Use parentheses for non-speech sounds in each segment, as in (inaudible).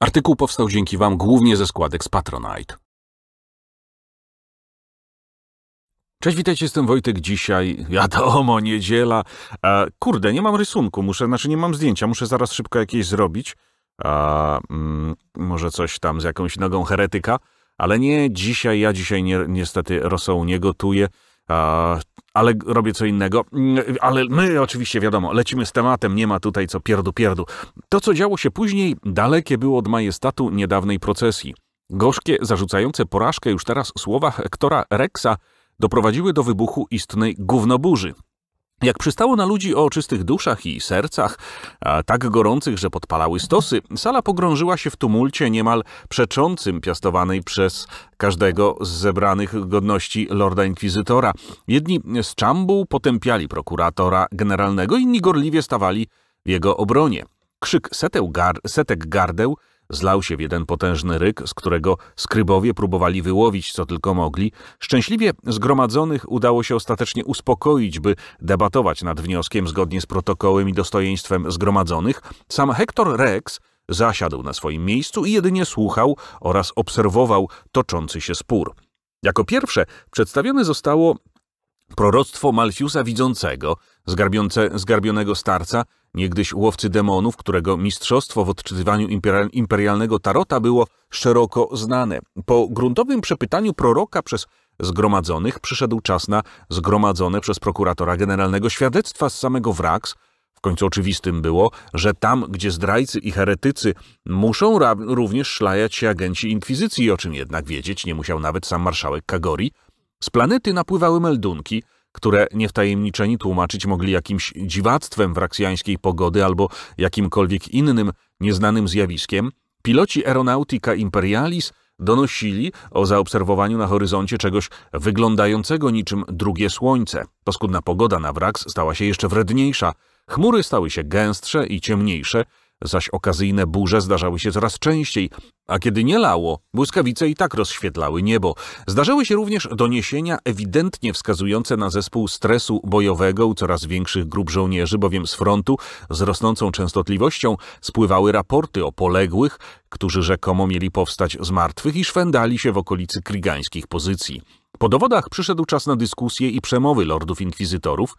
Artykuł powstał dzięki Wam głównie ze składek z Patronite. Cześć, witajcie, jestem Wojtek. Dzisiaj, wiadomo, niedziela. E, kurde, nie mam rysunku, muszę, znaczy nie mam zdjęcia, muszę zaraz szybko jakieś zrobić. E, mm, może coś tam z jakąś nogą heretyka, ale nie dzisiaj, ja dzisiaj nie, niestety rosołu nie gotuję, ale robię co innego. Mm, ale my oczywiście, wiadomo, lecimy z tematem, nie ma tutaj co pierdu pierdu. To, co działo się później, dalekie było od majestatu niedawnej procesji. Gorzkie, zarzucające porażkę już teraz słowa Hektora Rexa doprowadziły do wybuchu istnej gównoburzy. Jak przystało na ludzi o czystych duszach i sercach, tak gorących, że podpalały stosy, sala pogrążyła się w tumulcie niemal przeczącym piastowanej przez każdego z zebranych godności Lorda Inkwizytora. Jedni z czambuł potępiali prokuratora generalnego, inni gorliwie stawali w jego obronie. Krzyk gar setek gardeł Zlał się w jeden potężny ryk, z którego skrybowie próbowali wyłowić co tylko mogli. Szczęśliwie zgromadzonych udało się ostatecznie uspokoić, by debatować nad wnioskiem zgodnie z protokołem i dostojeństwem zgromadzonych. Sam Hector Rex zasiadł na swoim miejscu i jedynie słuchał oraz obserwował toczący się spór. Jako pierwsze przedstawione zostało proroctwo Malfiusa Widzącego, zgarbionego starca, niegdyś łowcy demonów, którego mistrzostwo w odczytywaniu imperialnego tarota było szeroko znane. Po gruntowym przepytaniu proroka przez zgromadzonych przyszedł czas na zgromadzone przez prokuratora generalnego świadectwa z samego Wrax. W końcu oczywistym było, że tam, gdzie zdrajcy i heretycy muszą również szlajać się agenci inkwizycji, o czym jednak wiedzieć nie musiał nawet sam marszałek Kagori, z planety napływały meldunki, które niewtajemniczeni tłumaczyć mogli jakimś dziwactwem wraksjańskiej pogody albo jakimkolwiek innym nieznanym zjawiskiem, piloci Aeronautica Imperialis donosili o zaobserwowaniu na horyzoncie czegoś wyglądającego niczym drugie słońce. Paskudna pogoda na Wraks stała się jeszcze wredniejsza. Chmury stały się gęstsze i ciemniejsze, zaś okazyjne burze zdarzały się coraz częściej, a kiedy nie lało, błyskawice i tak rozświetlały niebo. Zdarzały się również doniesienia ewidentnie wskazujące na zespół stresu bojowego u coraz większych grup żołnierzy, bowiem z frontu z rosnącą częstotliwością spływały raporty o poległych, którzy rzekomo mieli powstać z martwych i szwendali się w okolicy krygańskich pozycji. Po dowodach przyszedł czas na dyskusje i przemowy lordów inkwizytorów,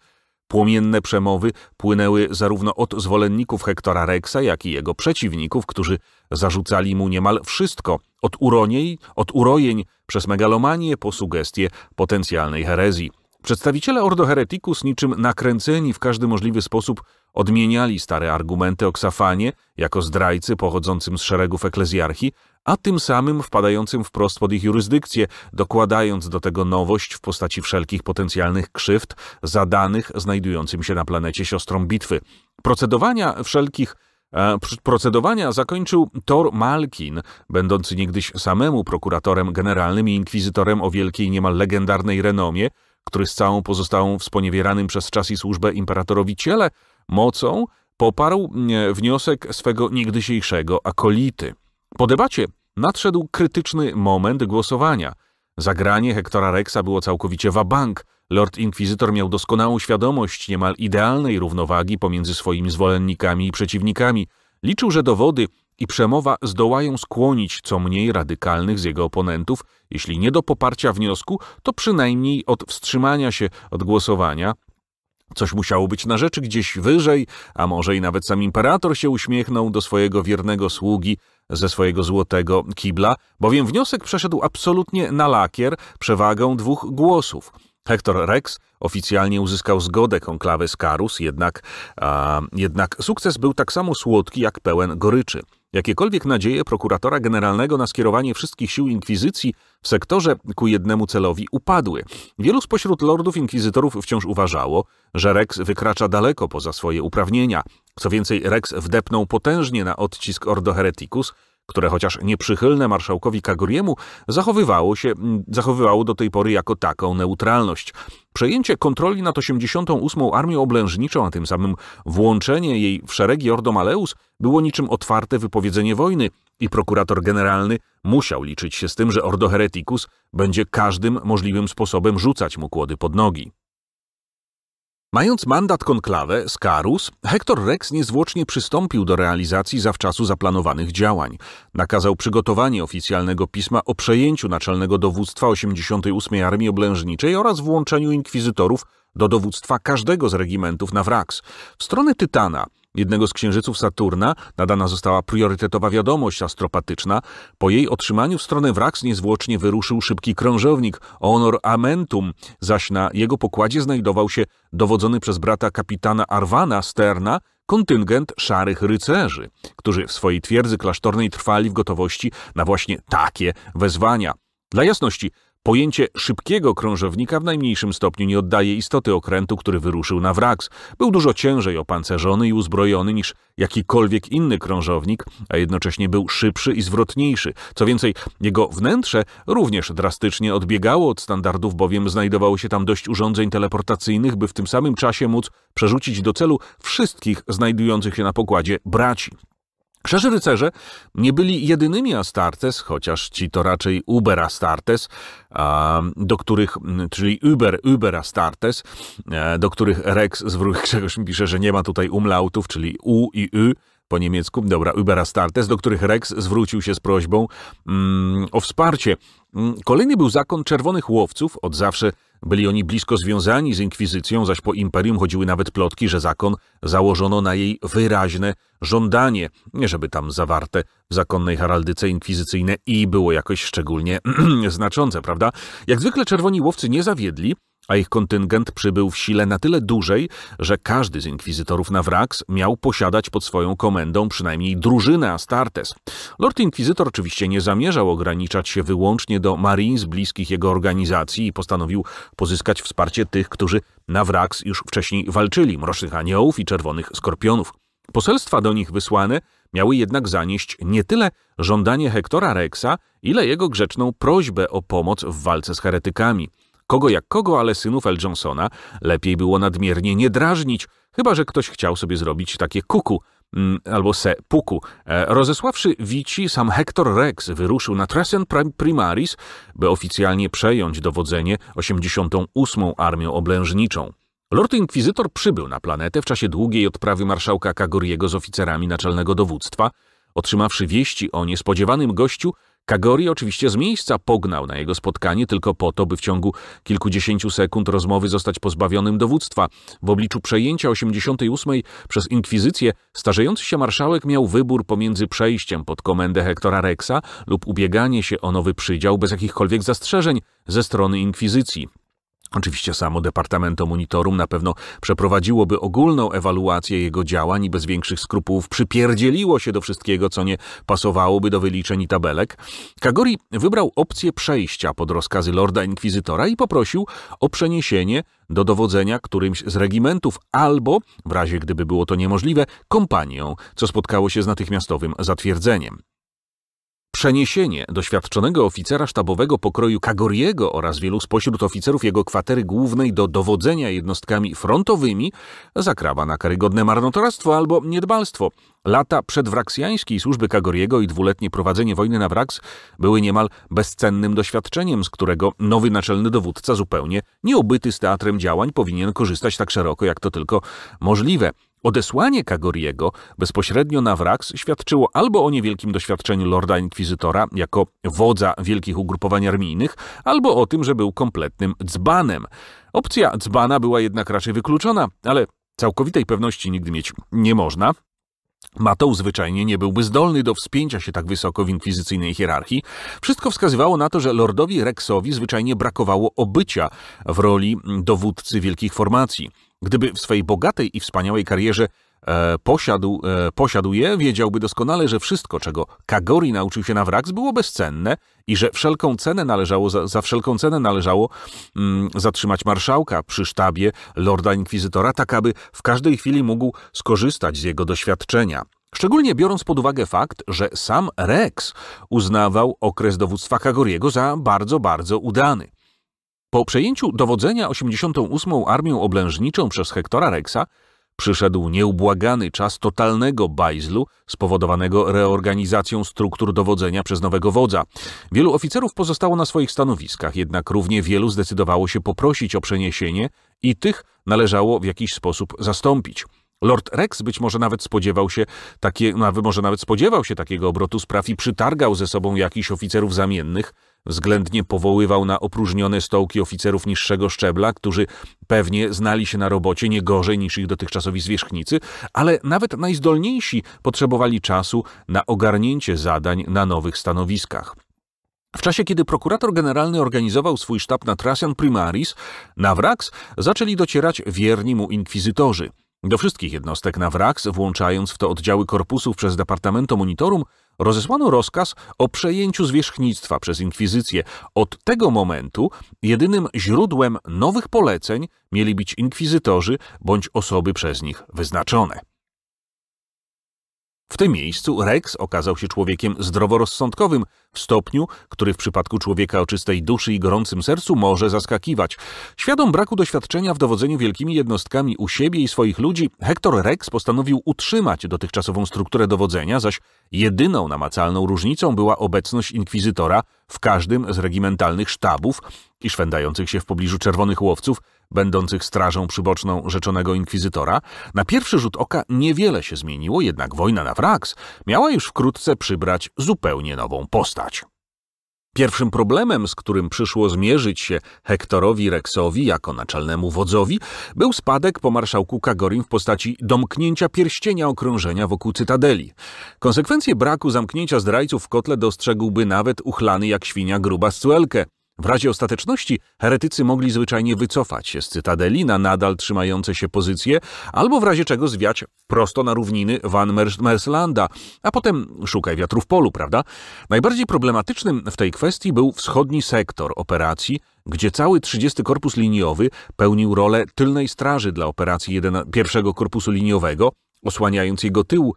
Płomienne przemowy płynęły zarówno od zwolenników Hektora Rexa, jak i jego przeciwników, którzy zarzucali mu niemal wszystko, od, uroniej, od urojeń przez megalomanię po sugestie potencjalnej herezji. Przedstawiciele Ordo Hereticus, niczym nakręceni w każdy możliwy sposób, odmieniali stare argumenty o Ksafanie jako zdrajcy pochodzącym z szeregów eklezjarchii, a tym samym wpadającym wprost pod ich jurysdykcję, dokładając do tego nowość w postaci wszelkich potencjalnych krzywd zadanych znajdującym się na planecie siostrom bitwy. Procedowania wszelkich e, Procedowania zakończył Thor Malkin, będący niegdyś samemu prokuratorem generalnym i inkwizytorem o wielkiej, niemal legendarnej renomie, który z całą pozostałą wsponiewieranym przez czas i służbę imperatorowi ciele mocą poparł e, wniosek swego niegdysiejszego akolity. Po debacie nadszedł krytyczny moment głosowania. Zagranie Hektora Rexa było całkowicie wabank. Lord Inkwizytor miał doskonałą świadomość niemal idealnej równowagi pomiędzy swoimi zwolennikami i przeciwnikami. Liczył, że dowody i przemowa zdołają skłonić co mniej radykalnych z jego oponentów, jeśli nie do poparcia wniosku, to przynajmniej od wstrzymania się od głosowania, Coś musiało być na rzeczy gdzieś wyżej, a może i nawet sam imperator się uśmiechnął do swojego wiernego sługi ze swojego złotego kibla, bowiem wniosek przeszedł absolutnie na lakier przewagą dwóch głosów. Hector Rex oficjalnie uzyskał zgodę konklawy Skarus, jednak, a, jednak sukces był tak samo słodki jak pełen goryczy. Jakiekolwiek nadzieje prokuratora generalnego na skierowanie wszystkich sił inkwizycji w sektorze ku jednemu celowi upadły. Wielu spośród lordów inkwizytorów wciąż uważało, że Rex wykracza daleko poza swoje uprawnienia. Co więcej, Rex wdepnął potężnie na odcisk Ordo Hereticus, które chociaż nieprzychylne marszałkowi Kagoriemu zachowywało się, zachowywało do tej pory jako taką neutralność. Przejęcie kontroli nad 88. Armią Oblężniczą, a tym samym włączenie jej w szeregi Ordo Maleus było niczym otwarte wypowiedzenie wojny i prokurator generalny musiał liczyć się z tym, że Ordo Hereticus będzie każdym możliwym sposobem rzucać mu kłody pod nogi. Mając mandat konklawę z Karus, Hector Rex niezwłocznie przystąpił do realizacji zawczasu zaplanowanych działań. Nakazał przygotowanie oficjalnego pisma o przejęciu naczelnego dowództwa 88. Armii Oblężniczej oraz włączeniu inkwizytorów do dowództwa każdego z regimentów na Wrax. W stronę Tytana jednego z księżyców Saturna nadana została priorytetowa wiadomość astropatyczna. Po jej otrzymaniu w stronę Wrax niezwłocznie wyruszył szybki krążownik Honor Amentum, zaś na jego pokładzie znajdował się dowodzony przez brata kapitana Arwana Sterna kontyngent szarych rycerzy, którzy w swojej twierdzy klasztornej trwali w gotowości na właśnie takie wezwania. Dla jasności, Pojęcie szybkiego krążownika w najmniejszym stopniu nie oddaje istoty okrętu, który wyruszył na Wrax. Był dużo ciężej opancerzony i uzbrojony niż jakikolwiek inny krążownik, a jednocześnie był szybszy i zwrotniejszy. Co więcej, jego wnętrze również drastycznie odbiegało od standardów, bowiem znajdowało się tam dość urządzeń teleportacyjnych, by w tym samym czasie móc przerzucić do celu wszystkich znajdujących się na pokładzie braci. Szarzy rycerze nie byli jedynymi Astartes, chociaż ci to raczej Uber Astartes, do których, czyli Uber, Uber Astartes, e, do których Rex zwrócił, (laughs) czegoś mi pisze, że nie ma tutaj umlautów, czyli U i Y, po niemiecku, dobra, Uber Astartes, do których Rex zwrócił się z prośbą mm, o wsparcie. Mm, kolejny był zakon czerwonych łowców, od zawsze byli oni blisko związani z inkwizycją, zaś po imperium chodziły nawet plotki, że zakon założono na jej wyraźne żądanie, nie żeby tam zawarte w zakonnej heraldyce inkwizycyjne i było jakoś szczególnie (clears throat) znaczące, prawda? Jak zwykle czerwoni łowcy nie zawiedli, a ich kontyngent przybył w sile na tyle dużej, że każdy z inkwizytorów na Wrax miał posiadać pod swoją komendą przynajmniej drużynę Astartes. Lord Inkwizytor oczywiście nie zamierzał ograniczać się wyłącznie do Marines bliskich jego organizacji i postanowił pozyskać wsparcie tych, którzy na Wrax już wcześniej walczyli, Mrocznych Aniołów i Czerwonych Skorpionów. Poselstwa do nich wysłane miały jednak zanieść nie tyle żądanie Hektora Rexa, ile jego grzeczną prośbę o pomoc w walce z heretykami. Kogo jak kogo, ale synów L. Johnsona lepiej było nadmiernie nie drażnić, chyba że ktoś chciał sobie zrobić takie kuku, mm, albo se puku. E, rozesławszy Vici, sam Hector Rex wyruszył na Trescent Primaris, by oficjalnie przejąć dowodzenie 88. Armią Oblężniczą. Lord Inkwizytor przybył na planetę w czasie długiej odprawy marszałka Kagoriego z oficerami naczelnego dowództwa. Otrzymawszy wieści o niespodziewanym gościu, Kagori oczywiście z miejsca pognał na jego spotkanie tylko po to, by w ciągu kilkudziesięciu sekund rozmowy zostać pozbawionym dowództwa. W obliczu przejęcia 88 przez Inkwizycję starzejący się marszałek miał wybór pomiędzy przejściem pod komendę Hektora Rexa lub ubieganie się o nowy przydział bez jakichkolwiek zastrzeżeń ze strony Inkwizycji. Oczywiście samo Departamento Monitorum na pewno przeprowadziłoby ogólną ewaluację jego działań i bez większych skrupułów przypierdzieliło się do wszystkiego, co nie pasowałoby do wyliczeń i tabelek. Kagori wybrał opcję przejścia pod rozkazy Lorda Inkwizytora i poprosił o przeniesienie do dowodzenia którymś z regimentów albo, w razie gdyby było to niemożliwe, kompanią, co spotkało się z natychmiastowym zatwierdzeniem. Przeniesienie doświadczonego oficera sztabowego pokroju Kagoriego oraz wielu spośród oficerów jego kwatery głównej do dowodzenia jednostkami frontowymi zakrawa na karygodne marnotrawstwo albo niedbalstwo. Lata przedwraksjańskiej służby Kagoriego i dwuletnie prowadzenie wojny na Wraks były niemal bezcennym doświadczeniem, z którego nowy naczelny dowódca zupełnie nieobyty z teatrem działań powinien korzystać tak szeroko, jak to tylko możliwe. Odesłanie Kagoriego bezpośrednio na Wrax świadczyło albo o niewielkim doświadczeniu Lorda Inkwizytora jako wodza wielkich ugrupowań armijnych, albo o tym, że był kompletnym dzbanem. Opcja dzbana była jednak raczej wykluczona, ale całkowitej pewności nigdy mieć nie można. Matą zwyczajnie nie byłby zdolny do wspięcia się tak wysoko w inkwizycyjnej hierarchii. Wszystko wskazywało na to, że lordowi Rexowi zwyczajnie brakowało obycia w roli dowódcy wielkich formacji. Gdyby w swojej bogatej i wspaniałej karierze e, posiadł, e, posiadł je, wiedziałby doskonale, że wszystko, czego Kagori nauczył się na Wrax, było bezcenne i że wszelką cenę należało, za, za wszelką cenę należało mm, zatrzymać marszałka przy sztabie Lorda Inkwizytora, tak aby w każdej chwili mógł skorzystać z jego doświadczenia. Szczególnie biorąc pod uwagę fakt, że sam Rex uznawał okres dowództwa Kagoriego za bardzo, bardzo udany. Po przejęciu dowodzenia 88. Armią Oblężniczą przez Hektora Rexa, Przyszedł nieubłagany czas totalnego bajzlu spowodowanego reorganizacją struktur dowodzenia przez nowego wodza. Wielu oficerów pozostało na swoich stanowiskach, jednak równie wielu zdecydowało się poprosić o przeniesienie i tych należało w jakiś sposób zastąpić. Lord Rex być może nawet spodziewał się takie, nawet może nawet spodziewał się takiego obrotu spraw i przytargał ze sobą jakichś oficerów zamiennych, względnie powoływał na opróżnione stołki oficerów niższego szczebla, którzy pewnie znali się na robocie nie gorzej niż ich dotychczasowi zwierzchnicy, ale nawet najzdolniejsi potrzebowali czasu na ogarnięcie zadań na nowych stanowiskach. W czasie, kiedy prokurator generalny organizował swój sztab na Trajan Primaris, na Wrax zaczęli docierać wierni mu inkwizytorzy – do wszystkich jednostek na Wrax, włączając w to oddziały korpusów przez Departamento Monitorum, rozesłano rozkaz o przejęciu zwierzchnictwa przez inkwizycję. Od tego momentu jedynym źródłem nowych poleceń mieli być inkwizytorzy bądź osoby przez nich wyznaczone. W tym miejscu Rex okazał się człowiekiem zdroworozsądkowym w stopniu, który w przypadku człowieka o czystej duszy i gorącym sercu może zaskakiwać. Świadom braku doświadczenia w dowodzeniu wielkimi jednostkami u siebie i swoich ludzi, Hector Rex postanowił utrzymać dotychczasową strukturę dowodzenia, zaś jedyną namacalną różnicą była obecność inkwizytora w każdym z regimentalnych sztabów i szwendających się w pobliżu czerwonych łowców, będących strażą przyboczną rzeczonego inkwizytora, na pierwszy rzut oka niewiele się zmieniło, jednak wojna na Wrax miała już wkrótce przybrać zupełnie nową postać. Pierwszym problemem, z którym przyszło zmierzyć się Hektorowi Rexowi jako naczelnemu wodzowi, był spadek po marszałku Kagorim w postaci domknięcia pierścienia okrążenia wokół cytadeli. Konsekwencje braku zamknięcia zdrajców w kotle dostrzegłby nawet uchlany jak świnia gruba Scuelke, w razie ostateczności heretycy mogli zwyczajnie wycofać się z cytadeli na nadal trzymające się pozycje, albo w razie czego zwiać prosto na równiny Van Merslanda, a potem szukaj wiatru w polu, prawda? Najbardziej problematycznym w tej kwestii był wschodni sektor operacji, gdzie cały 30 Korpus Liniowy pełnił rolę tylnej straży dla operacji pierwszego Korpusu Liniowego, osłaniając jego tył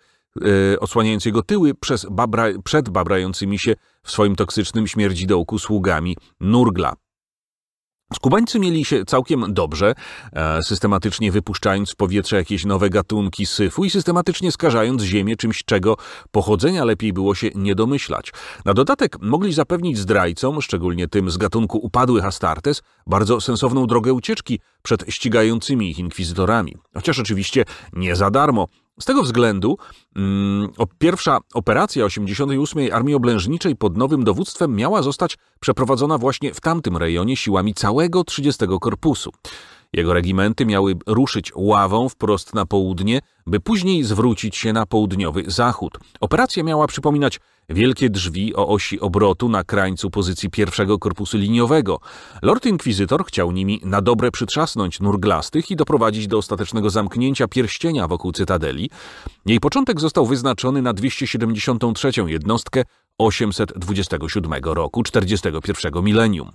osłaniając jego tyły przez babra, przed babrającymi się w swoim toksycznym śmierdzidołku sługami Nurgla. Skubańcy mieli się całkiem dobrze, e, systematycznie wypuszczając w powietrze jakieś nowe gatunki syfu i systematycznie skażając ziemię czymś, czego pochodzenia lepiej było się nie domyślać. Na dodatek mogli zapewnić zdrajcom, szczególnie tym z gatunku upadłych Astartes, bardzo sensowną drogę ucieczki przed ścigającymi ich inkwizytorami. Chociaż oczywiście nie za darmo. Z tego względu mm, pierwsza operacja 88. Armii Oblężniczej pod nowym dowództwem miała zostać przeprowadzona właśnie w tamtym rejonie siłami całego 30 Korpusu. Jego regimenty miały ruszyć ławą wprost na południe, by później zwrócić się na południowy zachód. Operacja miała przypominać wielkie drzwi o osi obrotu na krańcu pozycji pierwszego korpusu liniowego. Lord Inkwizytor chciał nimi na dobre przytrzasnąć nurglastych i doprowadzić do ostatecznego zamknięcia pierścienia wokół cytadeli. Jej początek został wyznaczony na 273. jednostkę 827 roku 41 milenium.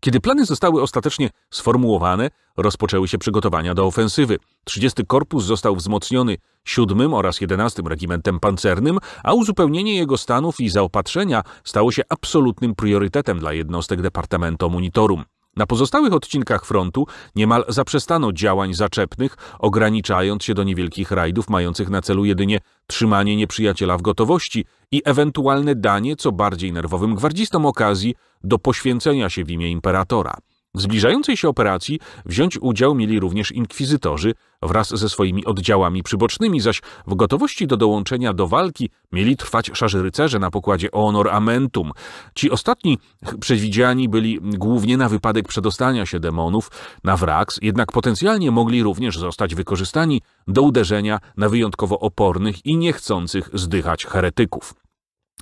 Kiedy plany zostały ostatecznie sformułowane, rozpoczęły się przygotowania do ofensywy. 30 Korpus został wzmocniony 7 oraz 11 Regimentem Pancernym, a uzupełnienie jego stanów i zaopatrzenia stało się absolutnym priorytetem dla jednostek Departamento Monitorum. Na pozostałych odcinkach frontu niemal zaprzestano działań zaczepnych, ograniczając się do niewielkich rajdów mających na celu jedynie trzymanie nieprzyjaciela w gotowości i ewentualne danie co bardziej nerwowym gwardzistom okazji do poświęcenia się w imię imperatora. W zbliżającej się operacji wziąć udział mieli również inkwizytorzy wraz ze swoimi oddziałami przybocznymi, zaś w gotowości do dołączenia do walki mieli trwać szarzy rycerze na pokładzie Honor Amentum. Ci ostatni przewidziani byli głównie na wypadek przedostania się demonów na Wrax, jednak potencjalnie mogli również zostać wykorzystani do uderzenia na wyjątkowo opornych i niechcących zdychać heretyków.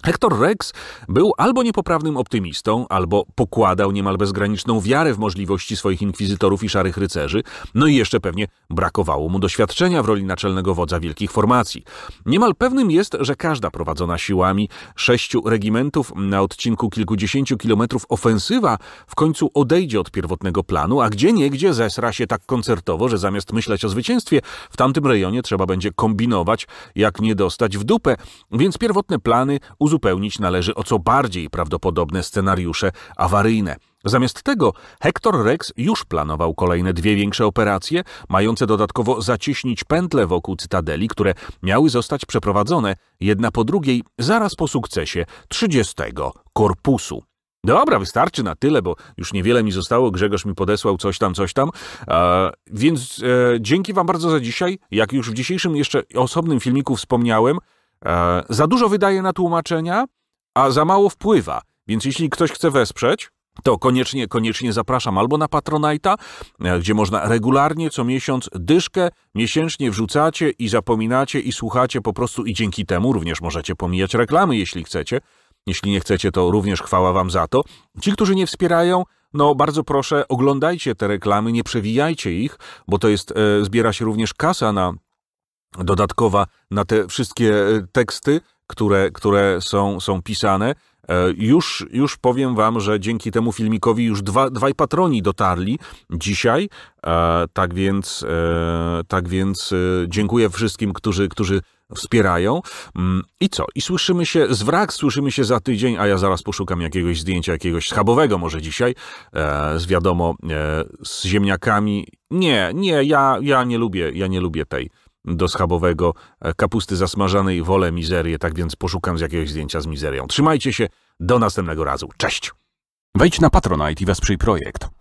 Hector Rex był albo niepoprawnym optymistą, albo pokładał niemal bezgraniczną wiarę w możliwości swoich inkwizytorów i szarych rycerzy, no i jeszcze pewnie brakowało mu doświadczenia w roli naczelnego wodza wielkich formacji. Niemal pewnym jest, że każda prowadzona siłami sześciu regimentów na odcinku kilkudziesięciu kilometrów ofensywa w końcu odejdzie od pierwotnego planu, a gdzie niegdzie zesra się tak koncertowo, że zamiast myśleć o zwycięstwie, w tamtym rejonie trzeba będzie kombinować, jak nie dostać w dupę, więc pierwotne plany uzupełnić należy o co bardziej prawdopodobne scenariusze awaryjne. Zamiast tego Hector Rex już planował kolejne dwie większe operacje, mające dodatkowo zacieśnić pętle wokół cytadeli, które miały zostać przeprowadzone jedna po drugiej zaraz po sukcesie 30 korpusu. Dobra, wystarczy na tyle, bo już niewiele mi zostało. Grzegorz mi podesłał coś tam, coś tam. E, więc e, dzięki Wam bardzo za dzisiaj. Jak już w dzisiejszym jeszcze osobnym filmiku wspomniałem, e, za dużo wydaje na tłumaczenia, a za mało wpływa. Więc jeśli ktoś chce wesprzeć, to koniecznie, koniecznie zapraszam albo na Patronite'a, e, gdzie można regularnie co miesiąc dyszkę miesięcznie wrzucacie i zapominacie i słuchacie po prostu i dzięki temu również możecie pomijać reklamy, jeśli chcecie. Jeśli nie chcecie, to również chwała wam za to. Ci, którzy nie wspierają, no bardzo proszę, oglądajcie te reklamy, nie przewijajcie ich, bo to jest, e, zbiera się również kasa na dodatkowa na te wszystkie e, teksty, które, które są, są pisane. E, już, już powiem wam, że dzięki temu filmikowi już dwa, dwaj patroni dotarli dzisiaj, e, tak więc, tak więc dziękuję wszystkim, którzy, którzy wspierają. Mm, I co? I słyszymy się z wrak, słyszymy się za tydzień, a ja zaraz poszukam jakiegoś zdjęcia, jakiegoś schabowego może dzisiaj, z wiadomo, z ziemniakami. Nie, nie, ja, ja nie lubię, ja nie lubię tej do schabowego e, kapusty zasmażanej, wolę mizerię, tak więc poszukam z jakiegoś zdjęcia z mizerią. Trzymajcie się, do następnego razu. Cześć! Wejdź na Patronite i wesprzyj projekt.